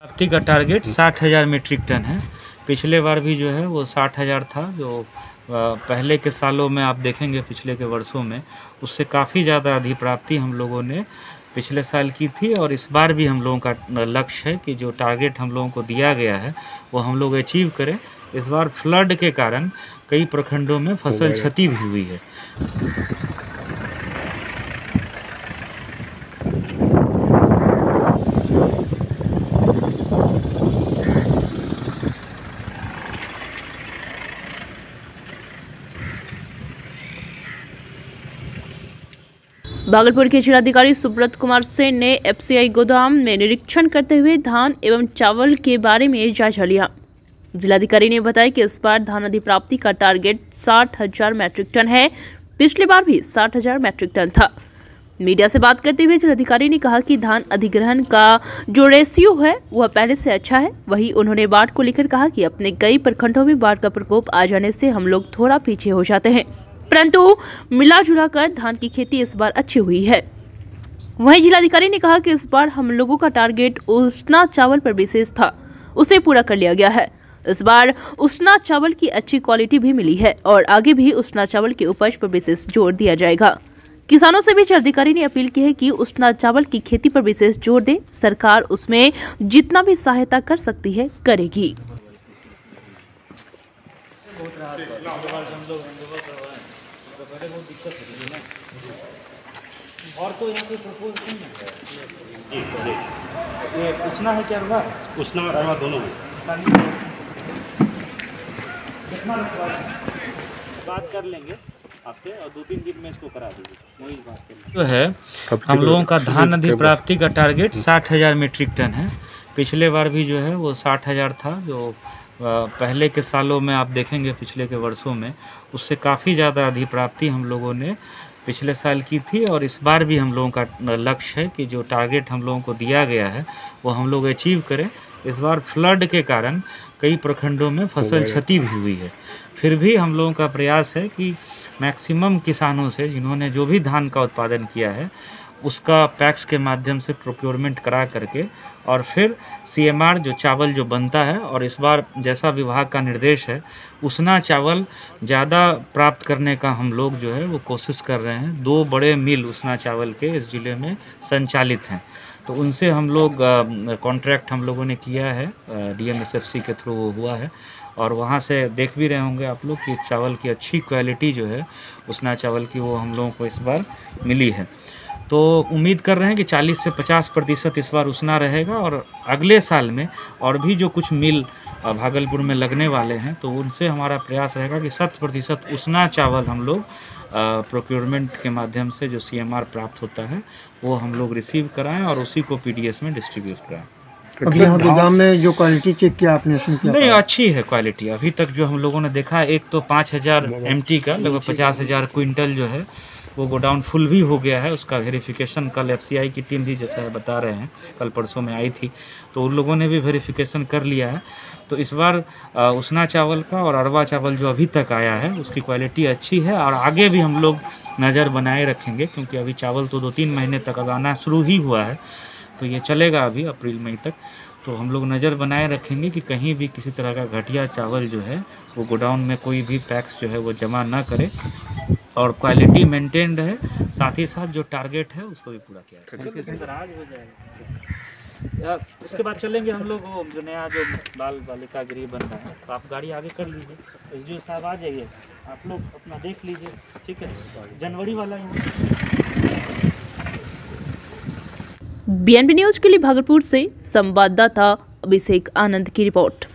प्राप्ति का टारगेट साठ हज़ार मीट्रिक टन है। पिछले बार भी जो है वो साठ हज़ार था, जो पहले के सालों में आप देखेंगे, पिछले के वर्षों में, उससे काफ़ी ज़्यादा अधिप्राप्ति हम लोगों ने पिछले साल की थी और इस बार भी हम लोगों का लक्ष्य है कि जो टारगेट हम लोगों को दिया गया है, वो हम लोग अचीव करें। इस बार फ्लड के कारण कई प्रखंडों में फ़सल क्षति भी हुई है। भागलपुर के जिलाधिकारी सुब्रत कुमार सेन ने एफसीआई गोदाम में निरीक्षण करते हुए धान एवं चावल के बारे में जायजा लिया। जिलाधिकारी ने बताया कि इस बार धान अधिप्राप्ति का टारगेट साठ हज़ार मैट्रिक टन है। पिछली बार भी साठ हज़ार मैट्रिक टन था। मीडिया से बात करते हुए जिलाधिकारी ने कहा कि धान अधिग्रहण का जो रेशियो है, वह पहले से अच्छा है। वहीं उन्होंने बाढ़ को लेकर कहा कि अपने कई प्रखंडों में बाढ़ का प्रकोप आ जाने से हम लोग थोड़ा पीछे हो जाते हैं। परंतु मिला जुला कर धान की खेती इस बार अच्छी हुई है। वहीं जिलाधिकारी ने कहा कि इस बार हम लोगों का टारगेट उसना चावल पर विशेष था। उसे पूरा कर लिया गया है। इस बार उष्णा चावल की अच्छी क्वालिटी भी मिली है और आगे भी उष्णा चावल की उपज पर विशेष ज़ोर दिया जाएगा। किसानों से भी जिलाधिकारी ने अपील की है कि उसना चावल की खेती पर विशेष ज़ोर दे। सरकार उसमें जितना भी सहायता कर सकती है, करेगी। और तो यहाँ कोई प्रपोज नहीं है। ये पूछना है क्या होगा उष्णा और अरवा दोनों में। कितना बात कर लेंगे आपसे और दो तीन दिन में इसको करा दीजिए जो है हम लोगों का धान अधिप्राप्ति का टारगेट साठ हज़ार मीट्रिक टन है। पिछले बार भी जो है वो साठ हज़ार था जो पहले के सालों में आप देखेंगे पिछले के वर्षों में उससे काफ़ी ज़्यादा अधिप्राप्ति हम लोगों ने पिछले साल की थी और इस बार भी हम लोगों का लक्ष्य है कि जो टारगेट हम लोगों को दिया गया है वो हम लोग अचीव करें। इस बार फ्लड के कारण कई प्रखंडों में फ़सल क्षति भी हुई है। फिर भी हम लोगों का प्रयास है कि मैक्सिमम किसानों से जिन्होंने जो भी धान का उत्पादन किया है उसका पैक्स के माध्यम से प्रोक्योरमेंट करा करके और फिर सीएमआर जो चावल जो बनता है और इस बार जैसा विभाग का निर्देश है, उसना चावल ज़्यादा प्राप्त करने का हम लोग जो है वो कोशिश कर रहे हैं। दो बड़े मिल उसना चावल के इस ज़िले में संचालित हैं। तो उनसे हम लोग कॉन्ट्रैक्ट हम लोगों ने किया है डीएमएसएफसी के थ्रू वो हुआ है। और वहाँ से देख भी रहे होंगे आप लोग कि चावल की अच्छी क्वालिटी जो है, उसना चावल की वो हम लोगों को इस बार मिली है। तो उम्मीद कर रहे हैं कि 40 से 50 प्रतिशत इस बार उसना रहेगा और अगले साल में और भी जो कुछ मिल भागलपुर में लगने वाले हैं तो उनसे हमारा प्रयास रहेगा कि शत प्रतिशत उसना चावल हम लोग प्रोक्योरमेंट के माध्यम से जो सीएमआर प्राप्त होता है, वो हम लोग रिसीव कराएँ और उसी को पीडीएस में डिस्ट्रीब्यूट कराएँ। यहाँ गोदाम में जो क्वालिटी चेक किया आपने उसमें क्या नहीं अच्छी है क्वालिटी अभी तक जो हम लोगों ने देखा एक तो पाँच हज़ार एमटी का लगभग पचास हज़ार क्विंटल जो है वो गोडाउन फुल भी हो गया है। उसका वेरिफिकेशन कल एफसीआई की टीम भी जैसा है बता रहे हैं कल परसों में आई थी। तो उन लोगों ने भी वेरिफिकेशन कर लिया है। तो इस बार उसना चावल का और अरवा चावल जो अभी तक आया है उसकी क्वालिटी अच्छी है और आगे भी हम लोग नज़र बनाए रखेंगे क्योंकि अभी चावल तो दो तीन महीने तक अब आना शुरू ही हुआ है। तो ये चलेगा अभी अप्रैल मई तक। तो हम लोग नज़र बनाए रखेंगे कि कहीं भी किसी तरह का घटिया चावल जो है वो गोडाउन में कोई भी पैक्स जो है वो जमा ना करे और क्वालिटी मेंटेन रहे। साथ ही साथ जो टारगेट है उसको भी पूरा किया जाए। जाएगा। उसके बाद चलेंगे हम लोग वो जो नया जो बाल बालिका गृह बन रहा है तो आप गाड़ी आगे कर लीजिए। एस डी साहब आ जाइए आप लोग अपना देख लीजिए। ठीक है? जनवरी वाला ही। बीएनपी न्यूज़ के लिए भागलपुर से संवाददाता अभिषेक आनंद की रिपोर्ट।